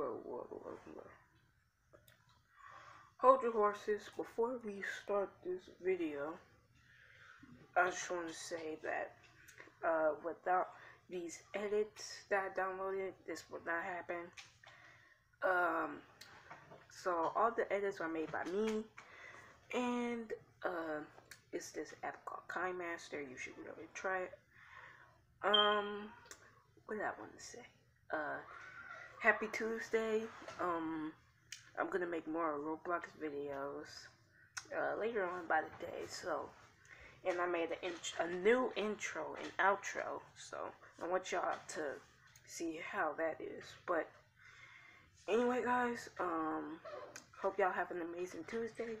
whoa, whoa, whoa, whoa. Hold your horses. Before we start this video, I just want to say that uh, without these edits that I downloaded, this would not happen. Um, so all the edits are made by me, and uh, it's this app called KineMaster. You should really try it. Um, what did I want to say? Uh, happy Tuesday. Um, I'm gonna make more Roblox videos uh, later on by the day. So, and I made a, a new intro and outro. So I want y'all to see how that is. But anyway, guys, um, hope y'all have an amazing Tuesday.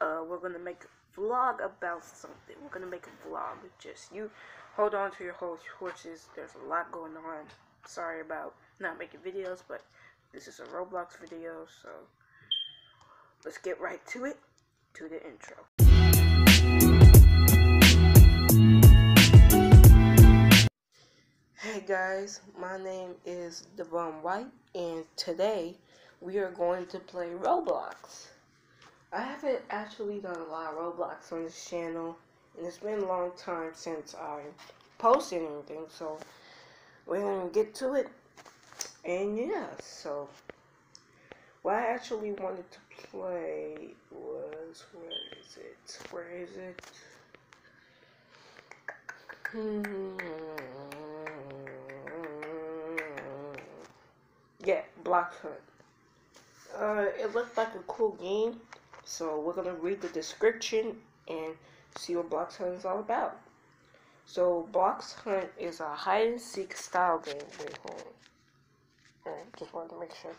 Uh, we're gonna make a vlog about something. We're gonna make a vlog. Just you hold on to your horses. There's a lot going on. Sorry about not making videos, but this is a Roblox video, so let's get right to it, to the intro. Hey guys, my name is Devon White, and today we are going to play Roblox. I haven't actually done a lot of Roblox on this channel, and it's been a long time since I posted anything, so we're going to get to it and yeah, so what I actually wanted to play was where is it? Where is it? Hmm. Yeah, Blox Hunt. Uh, it looked like a cool game, so we're gonna read the description and see what Blox Hunt is all about. So, Box Hunt is a hide and seek style game. Wait, hold on. Alright, just wanted to make sure.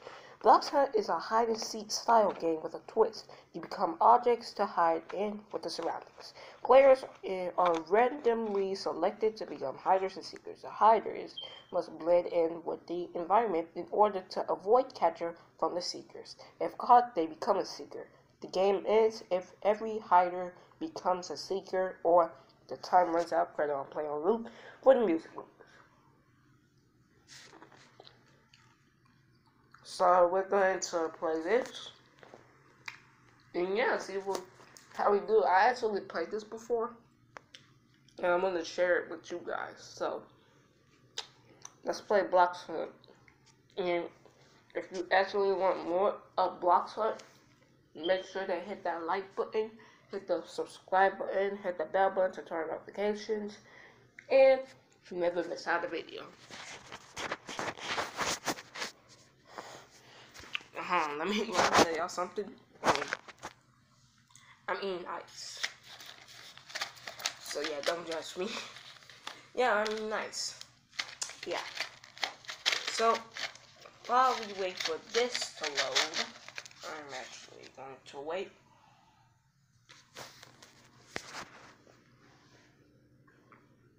Blox Hunt is a hide and seek style game with a twist. You become objects to hide in with the surroundings. Players are randomly selected to become hiders and seekers. The hiders must blend in with the environment in order to avoid capture from the seekers. If caught, they become a seeker. The game ends if every hider becomes a seeker or the time runs out. Credit on play on loop for the music. So we're going to play this. And yeah, see what, how we do. I actually played this before. And I'm going to share it with you guys. So let's play Blox Hunt. And if you actually want more of Blox Hunt, make sure to hit that like button, hit the subscribe button, hit the bell button to turn on notifications, and you never miss out a video. huh, let me, let me tell y'all something. I'm eating ice. So yeah, don't judge me. yeah, I'm nice. Yeah. So, while we wait for this to load, I'm actually going to wait.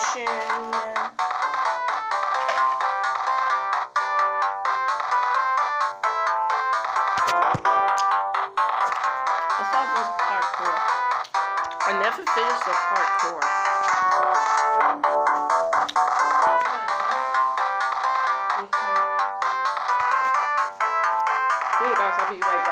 mission. I never finished the part four. Okay.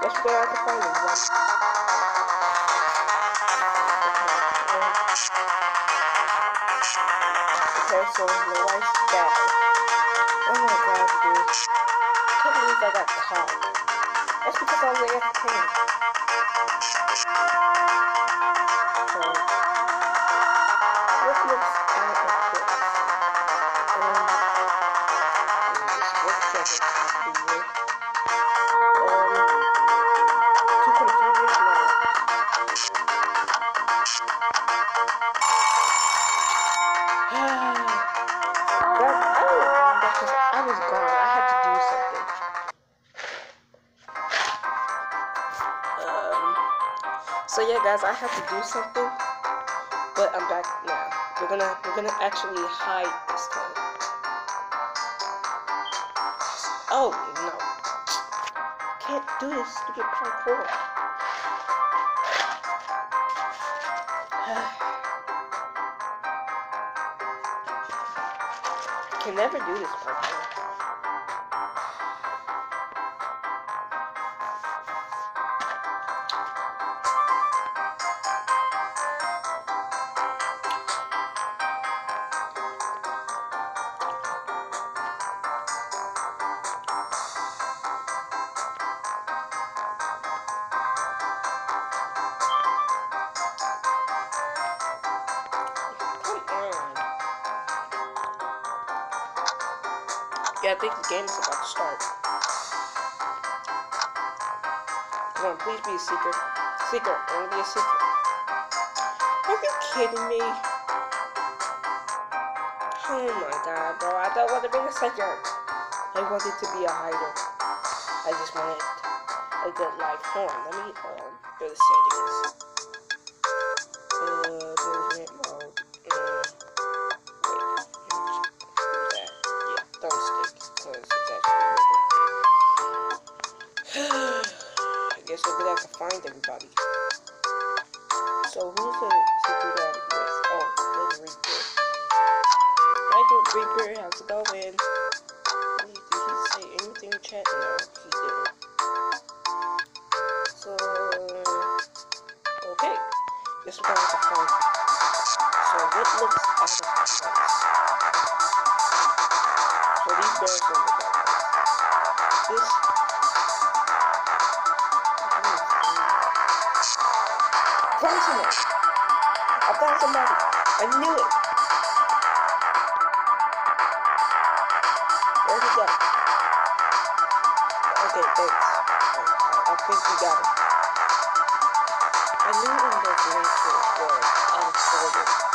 Okay. Let's figure out the final one. Okay, so my wife's back. Oh my god, dude. I can't believe I got caught. That's because I was AFK. So, I had to do something, but I'm back now. We're gonna we're gonna actually hide this time. Oh no! Can't do this stupid parkour. Can never do this parkour. The game is about to start. Come on, please be a seeker. Seeker, I want to be a seeker. Are you kidding me? Oh my god, bro. I don't want to be a seeker. I wanted to be a hider. I just wanted a good life. Hold on, let me um, go to settings. Gonna find everybody. So who's the seeker I'm with? Oh, there's Reaper. Hi, Reaper. How's it going? Did he say anything in chat? No, he didn't. So, okay. Guess we're gonna find. So, what looks out of place? So, these bears look out. This. Found someone! I found somebody! I knew it! Where'd he go? Okay, thanks. I, think we got him. I knew when those racers were unfolded.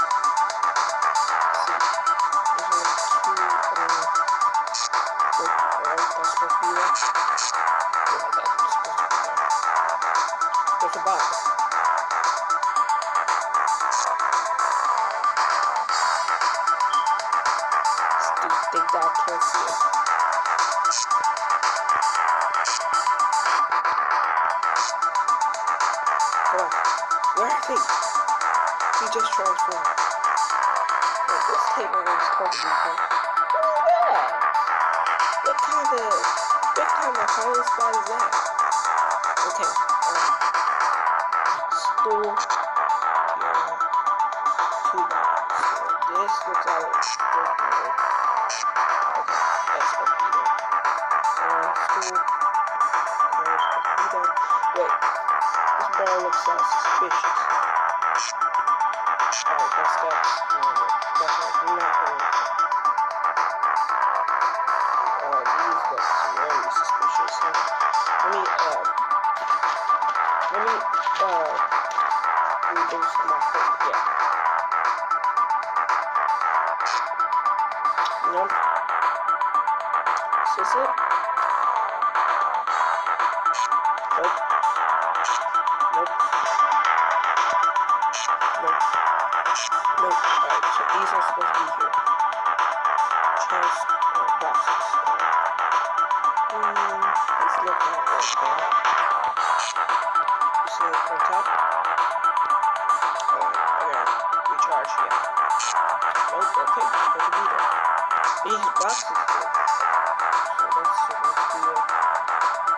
Let's look at see it on top? Oh, I recharge here. Nope, okay, to be there. These boxes. So that's supposed to be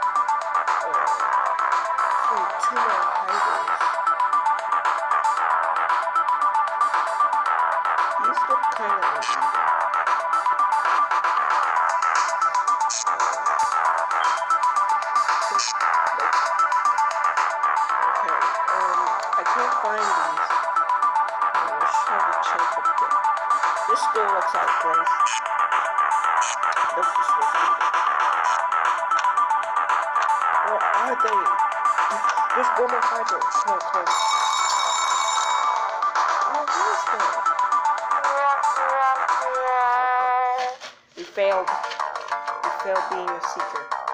this. Where are they? One more fighter. Oh? We failed. We failed being a seeker.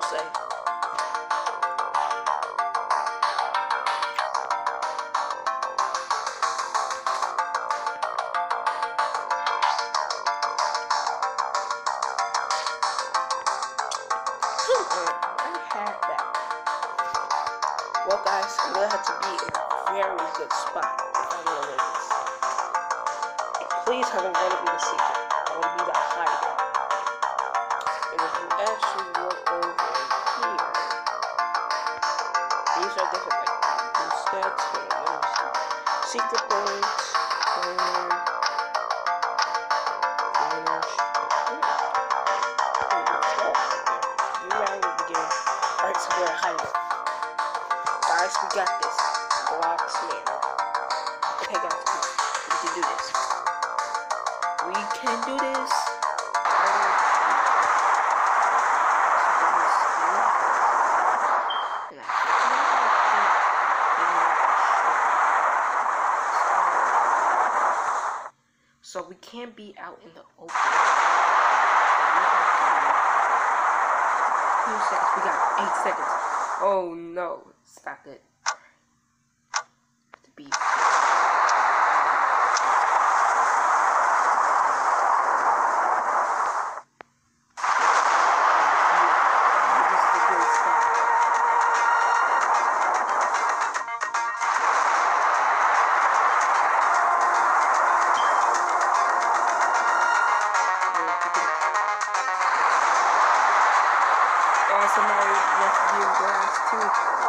Say. Well, guys, I'm gonna have to be in a very good spot if I'm gonna win this. Please, want to be the seeker. take the points. Finish. Alright, so we're ahead. Guys, we got this. Can't be out in the open. Two seconds. We got eight seconds. Oh no, somebody left you glass too.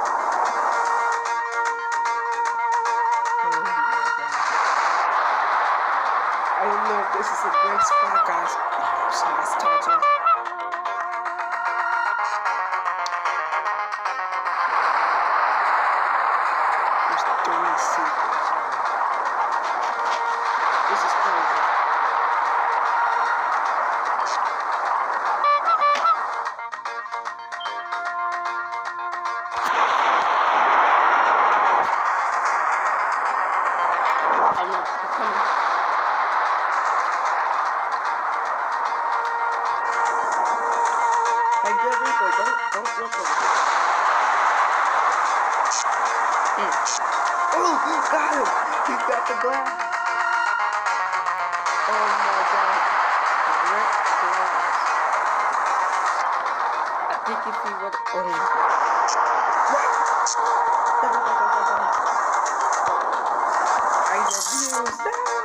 Oh, he got him! He got the glass! Oh my god. Ripped glass. I think if he would... Oh. Go, go. I refuse. No!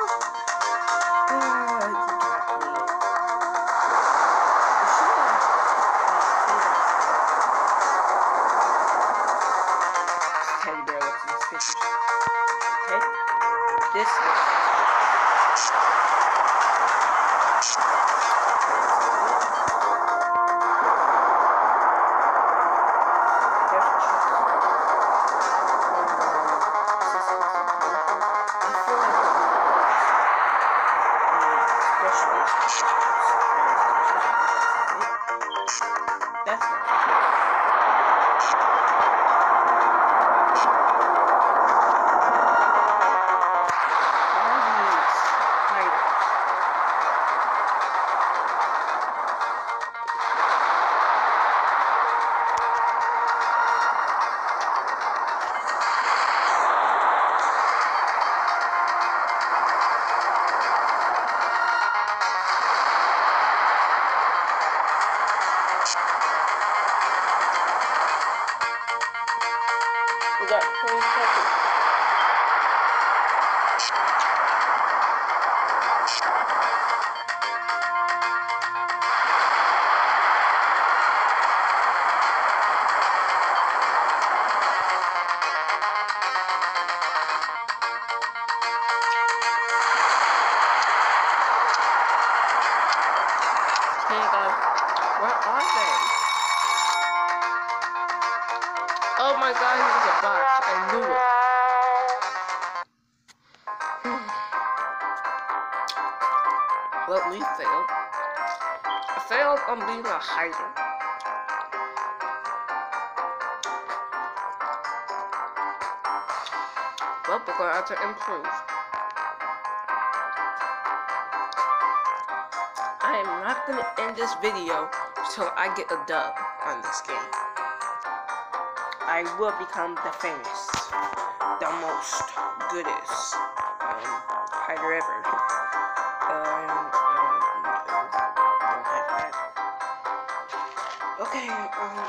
Where are they? Oh my god, he was a box. I knew it. well, we failed. I failed on being a hider. Well, we're going to have to improve. Not to end this video until I get a dub on this game. I will become the famous, the most goodest um, hider ever. Um, um, that. Okay, um.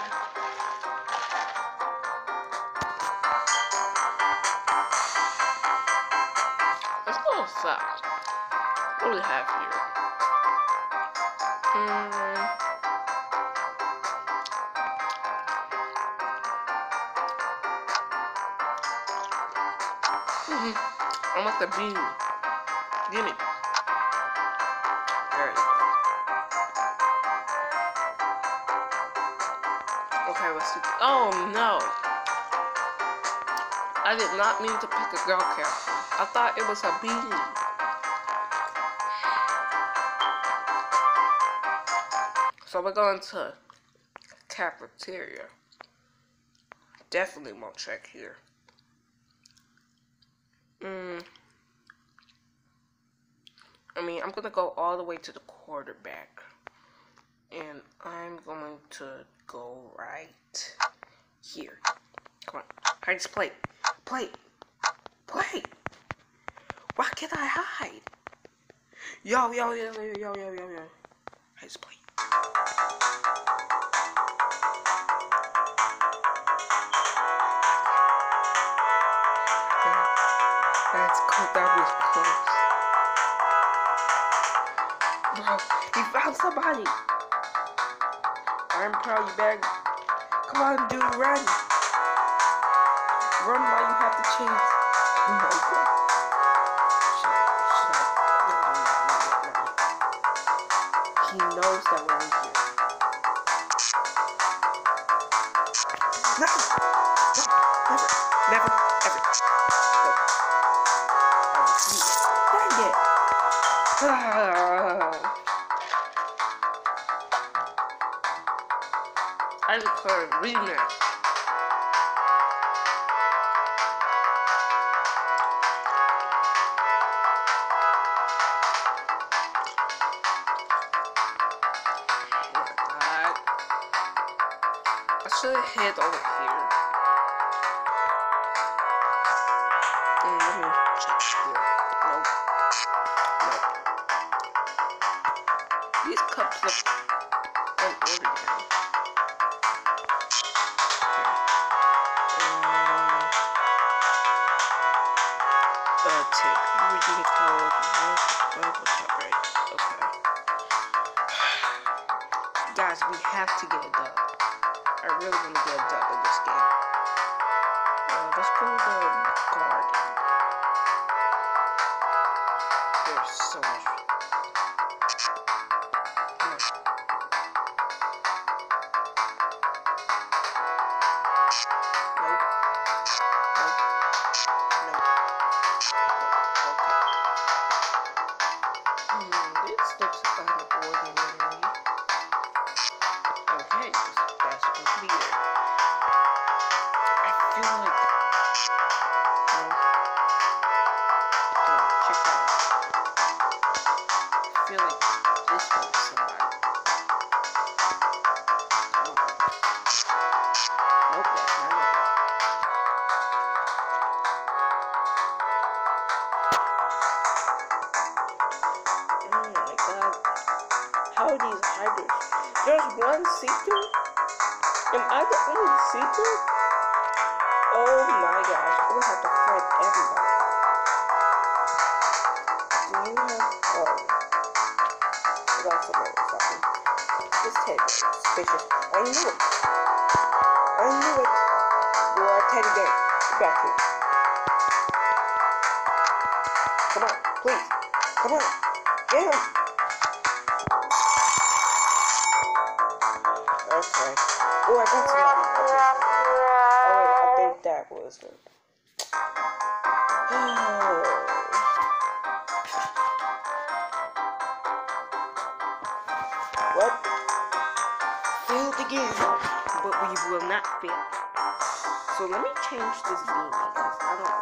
What do we have here? Mm. Mhm. I want the bean. Gimme. There you go. Okay, let's. Oh no. I did not mean to pick a girl character. I thought it was a beanie. So we're going to cafeteria. Definitely won't check here. Mm. I mean, I'm gonna go all the way to the quarterback. And I'm going to go right here. Come on. Hide this plate. Plate. Plate. Why can't I hide? Yo, yo, yo, yo, yo, yo, yo, yo. Hide this plate. That's cool. That was close. Bro, he found somebody. I'm proud you better. Come on, dude, run. Run while you have the chance. Oh my god. He knows that we're here. No! Never, never, ever. Dang it! Ah. I declare a rematch. Head over here. You have oh I got some other something. This table is. I knew it. I knew it. You're our teddy bear. Get back here. Come on, please. Come on. Get him. Okay. Oh, I got somebody. Okay. Will not fail. So let me change this beanie because I don't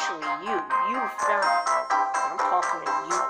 especially you. You found. I'm talking to you.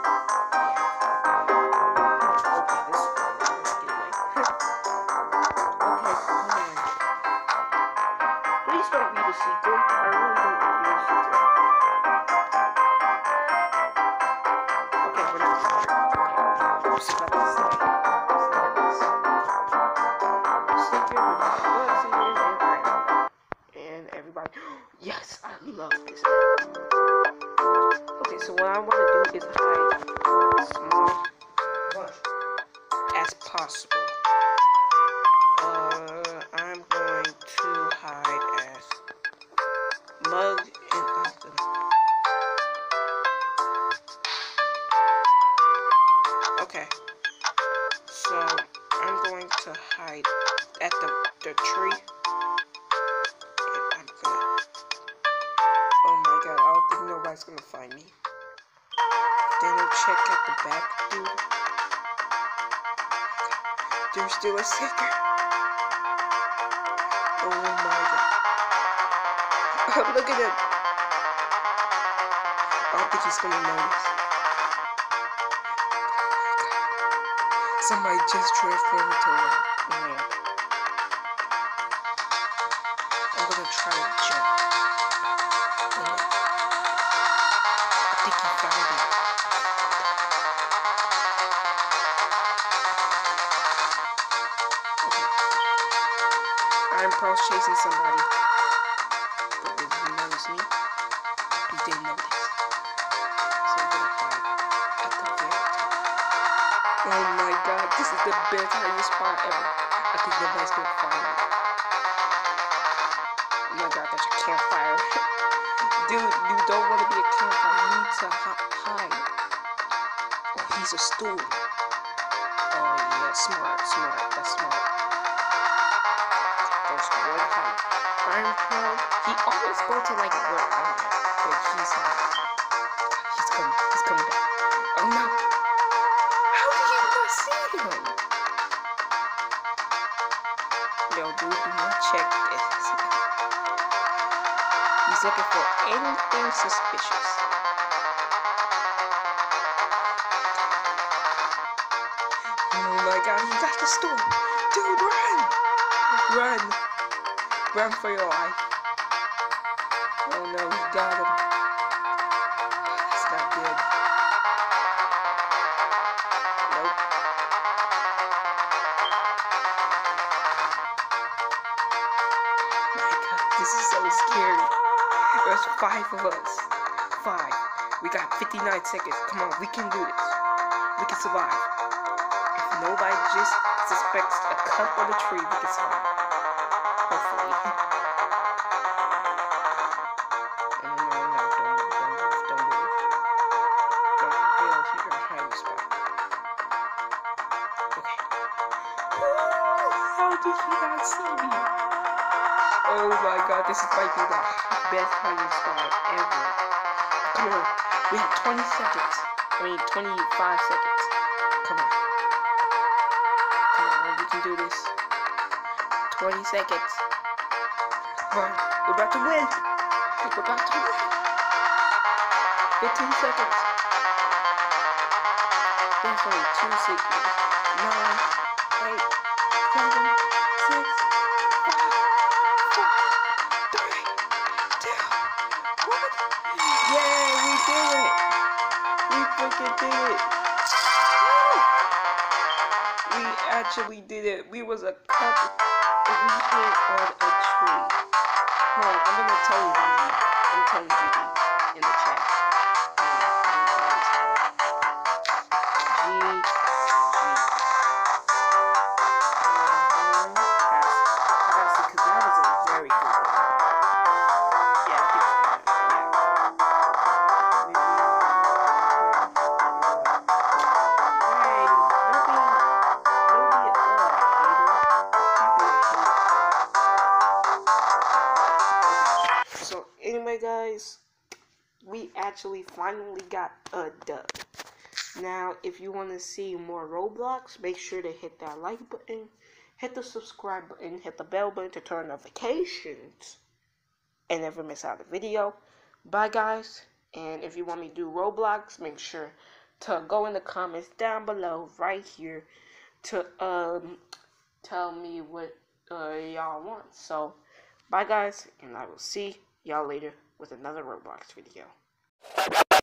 Still a second. Oh my god. Look at him. I don't think he's gonna notice. Somebody just transformed into a lamp. Oh I'm probably chasing somebody. But did he notice me? He didn't notice. So I'm gonna hide at the very top. Oh my god, this is the best hiding spot ever. I think nobody's gonna find anything suspicious. Oh my god, he's at the store! Dude, run! Run! Run for your life. Oh no, he got him. Five of us. Five. We got 59 seconds. Come on, we can do this. We can survive. If nobody just suspects a cut on the tree, we can survive. Hopefully. No, no, no, don't don't don't. Okay. How did he not see me? Oh my god, this is might be the best hiding spot ever. Come on, we have 20 seconds. I mean, 25 seconds. Come on. Come on, we can do this. 20 seconds. Come on, we're about to win. We're about to win. 15 seconds. There's only two seconds. Nine, eight, Yay, we did it! We freaking did it! We actually did it. We was a couple. We hit on a tree. Hold on, I'm gonna tell you, I'm telling Gigi in the chat. Actually finally got a dub. Now, if you want to see more Roblox, make sure to hit that like button, hit the subscribe button, hit the bell button to turn notifications, and never miss out a video. Bye, guys. And if you want me to do Roblox, make sure to go in the comments down below, right here, to um tell me what uh, y'all want. So, bye, guys, and I will see y'all later with another Roblox video. Bye-bye.